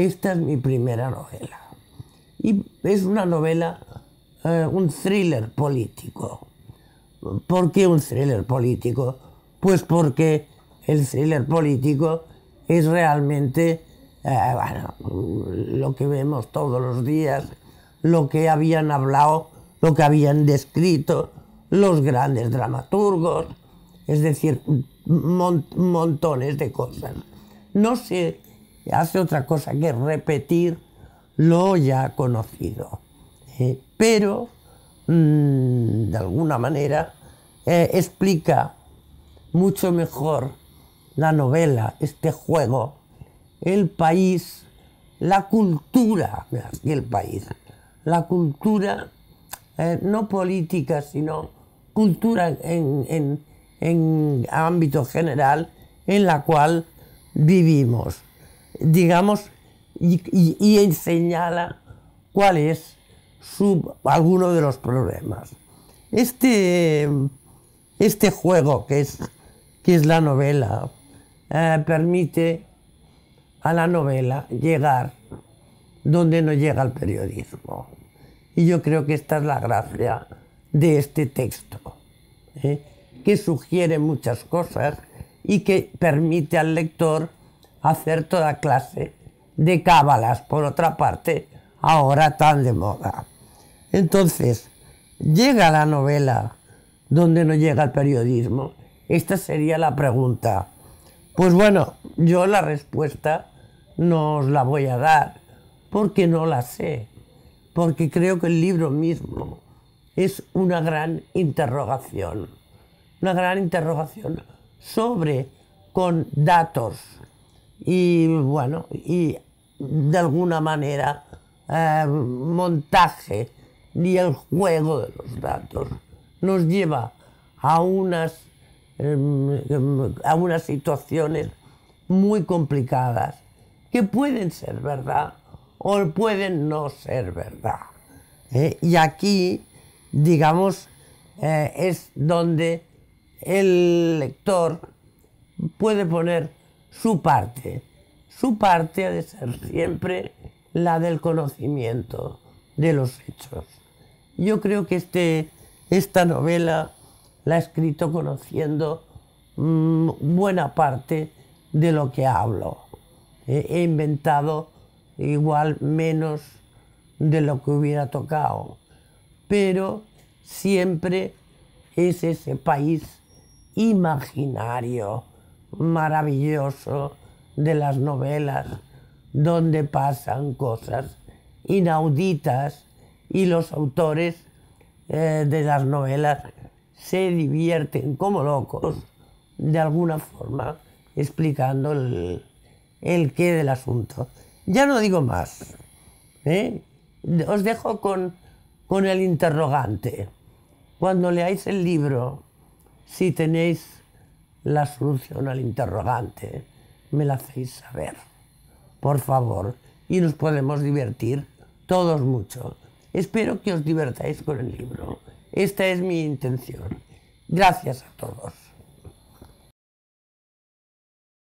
Esta es mi primera novela. Y es una novela, eh, un thriller político. ¿Por qué un thriller político? Pues porque el thriller político es realmente eh, bueno, lo que vemos todos los días, lo que habían hablado, lo que habían descrito los grandes dramaturgos, es decir, montones de cosas. No se hace otra cosa que repetir lo ya conocido, ¿eh? pero mm, de alguna manera eh, explica mucho mejor la novela, este juego, el país, la cultura, el país, la cultura eh, no política, sino cultura en, en ámbito general en la cual vivimos, digamos, y, señala cuál es alguno de los problemas. Este, este juego que es, que es la novela eh, permite a la novela llegar donde no llega el periodismo. Y yo creo que esta es la gracia de este texto, ¿eh? que sugiere muchas cosas y que permite al lector hacer toda clase de cábalas, por otra parte, ahora tan de moda. Entonces, llega la novela donde no llega el periodismo. Esta sería la pregunta. Pues bueno, yo la respuesta no os la voy a dar porque no la sé, porque creo que el libro mismo es una gran interrogación, una gran interrogación sobre con datos y bueno, y de alguna manera eh, montaje y el juego de los datos nos lleva a unas, em, em, a unas situaciones muy complicadas que pueden ser verdad o pueden no ser verdad. ¿eh? Y aquí, digamos, eh, es donde el lector puede poner su parte. Su parte ha de ser siempre la del conocimiento de los hechos. Yo creo que este, esta novela la he escrito conociendo mm, buena parte de lo que hablo. he inventado igual menos de lo que hubiera tocado, pero siempre es ese país imaginario, maravilloso de las novelas, donde pasan cosas inauditas y los autores eh, de las novelas se divierten como locos, de alguna forma, explicando el, qué del asunto. Ya no digo más. ¿eh? Os dejo con, con el interrogante. Cuando leáis el libro, si tenéis la solución al interrogante, me la hacéis saber. Por favor. Y nos podemos divertir todos mucho. Espero que os divertáis con el libro. Esta es mi intención. Gracias a todos.